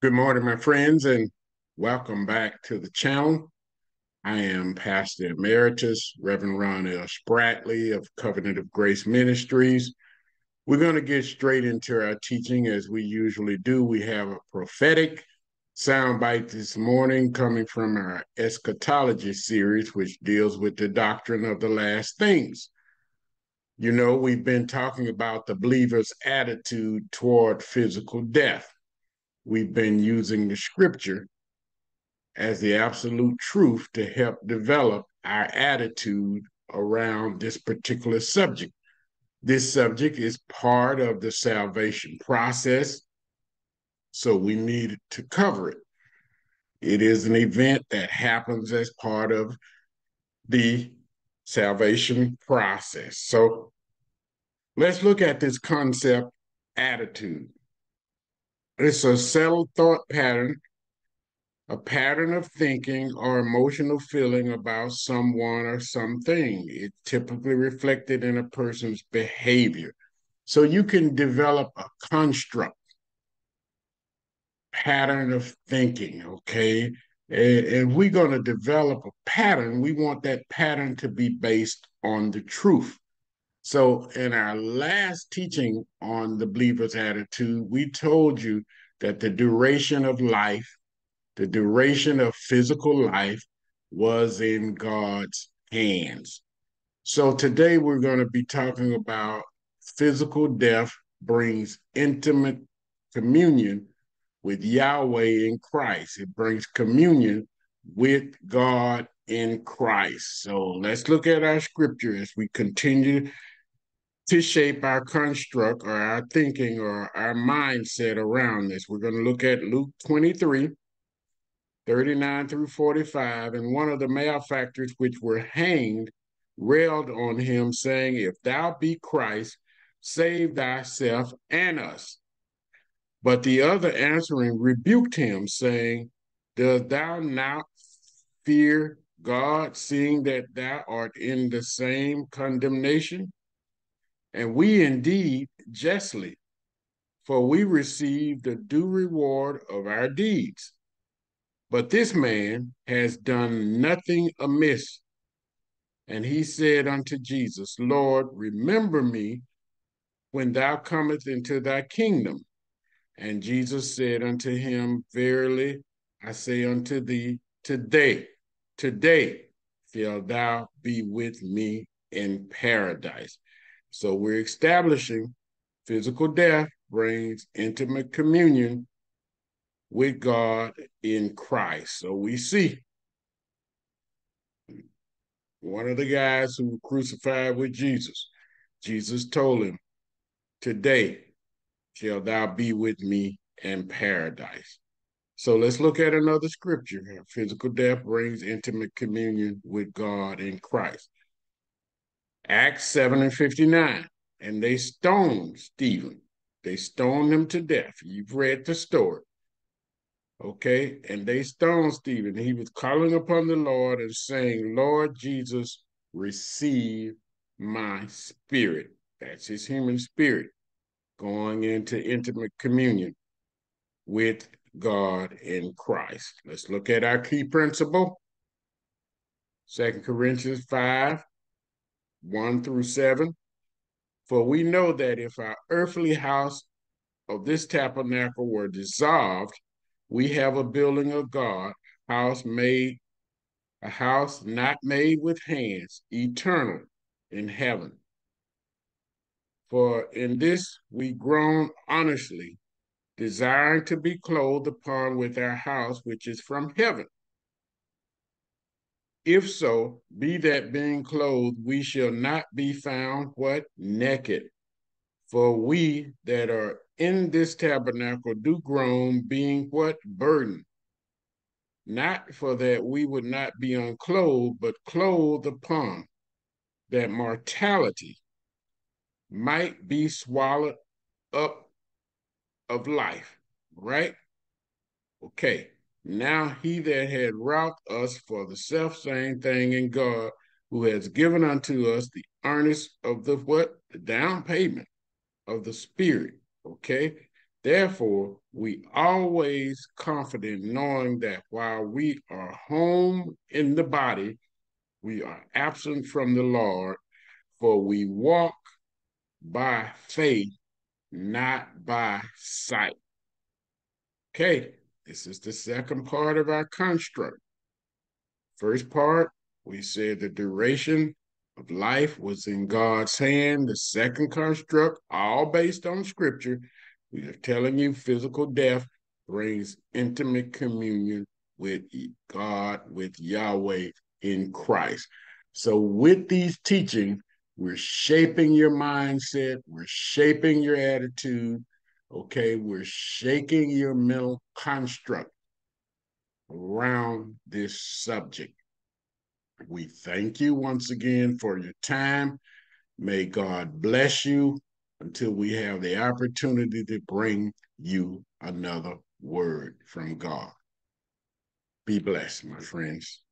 Good morning, my friends, and welcome back to the channel. I am Pastor Emeritus, Reverend Ron L. Spratley of Covenant of Grace Ministries. We're going to get straight into our teaching as we usually do. We have a prophetic soundbite this morning coming from our eschatology series, which deals with the doctrine of the last things. You know, we've been talking about the believer's attitude toward physical death we've been using the scripture as the absolute truth to help develop our attitude around this particular subject. This subject is part of the salvation process, so we need to cover it. It is an event that happens as part of the salvation process. So let's look at this concept attitude. It's a settled thought pattern, a pattern of thinking or emotional feeling about someone or something. It typically reflected in a person's behavior. So you can develop a construct, pattern of thinking, okay? And if we're going to develop a pattern, we want that pattern to be based on the truth. So, in our last teaching on the believer's attitude, we told you that the duration of life, the duration of physical life, was in God's hands. So, today we're going to be talking about physical death brings intimate communion with Yahweh in Christ. It brings communion with God in Christ. So let's look at our scripture as we continue to shape our construct or our thinking or our mindset around this. We're going to look at Luke 23, 39 through 45. And one of the malefactors which were hanged railed on him, saying, If thou be Christ, save thyself and us. But the other answering rebuked him, saying, Does thou not fear God, seeing that thou art in the same condemnation? And we indeed justly, for we receive the due reward of our deeds. But this man has done nothing amiss. And he said unto Jesus, Lord, remember me when thou comest into thy kingdom. And Jesus said unto him, Verily I say unto thee, today, today shalt thou be with me in paradise. So we're establishing physical death brings intimate communion with God in Christ. So we see one of the guys who were crucified with Jesus, Jesus told him, Today shall thou be with me in paradise. So let's look at another scripture here. Physical death brings intimate communion with God in Christ. Acts 7 and 59. And they stoned Stephen. They stoned him to death. You've read the story. Okay. And they stoned Stephen. He was calling upon the Lord and saying, Lord Jesus, receive my spirit. That's his human spirit going into intimate communion with God in Christ. Let's look at our key principle. Second Corinthians 5 1 through 7. For we know that if our earthly house of this tabernacle were dissolved, we have a building of God, house made, a house not made with hands, eternal in heaven. For in this we groan honestly, desiring to be clothed upon with our house which is from heaven. If so, be that being clothed, we shall not be found what? Naked. For we that are in this tabernacle do groan, being what? Burdened. Not for that we would not be unclothed, but clothed upon, that mortality might be swallowed up of life. Right? Okay. Now he that had wrought us for the self same thing in God, who has given unto us the earnest of the what? The down payment of the Spirit. Okay. Therefore, we always confident knowing that while we are home in the body, we are absent from the Lord, for we walk by faith, not by sight. Okay, this is the second part of our construct. First part, we said the duration of life was in God's hand. The second construct, all based on scripture, we are telling you physical death brings intimate communion with God, with Yahweh in Christ. So, with these teachings, we're shaping your mindset, we're shaping your attitude, okay? We're shaking your mental construct around this subject. We thank you once again for your time. May God bless you until we have the opportunity to bring you another word from God. Be blessed, my friends.